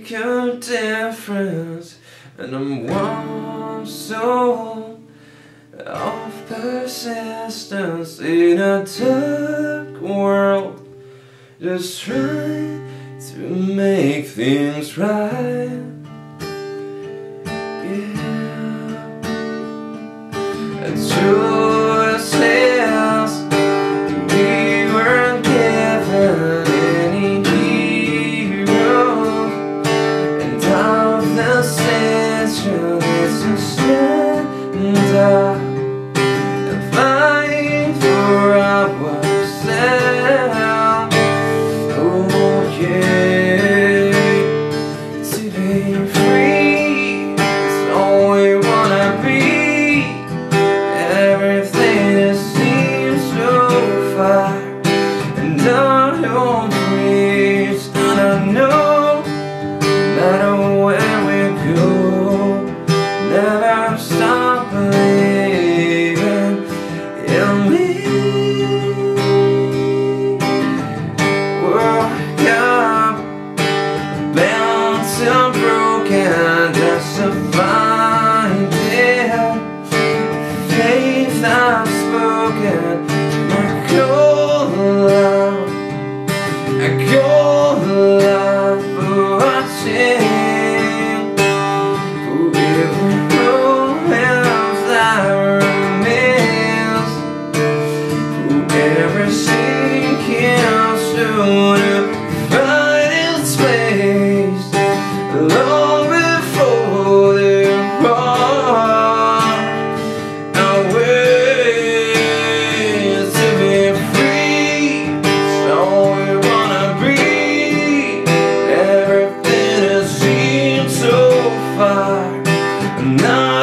make a difference. And I'm one soul of persistence In a dark world. Just try to make things right. Centuries to stand up Stop believing in me. And broken Just to find it faith unspoken far. I